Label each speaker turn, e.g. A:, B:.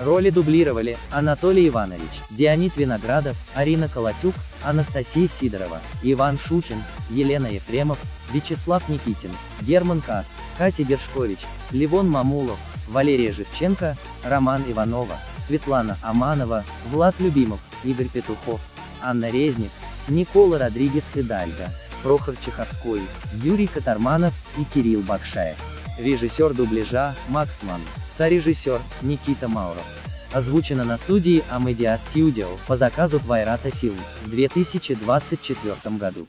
A: Роли дублировали Анатолий Иванович, Дионит Виноградов, Арина Колотюк, Анастасия Сидорова, Иван Шухин, Елена Ефремов, Вячеслав Никитин, Герман Касс, Катя Гершкович, Левон Мамулов, Валерия Живченко, Роман Иванова, Светлана Аманова, Влад Любимов, Игорь Петухов, Анна Резник, Никола Родригес Хидальго, Прохор Чеховской, Юрий Катарманов и Кирилл Бакшаев. Режиссер дубляжа Макс Ман. Сорежиссер Никита Мауров. Озвучено на студии Amedia Studio по заказу Вайрата Films в 2024 году.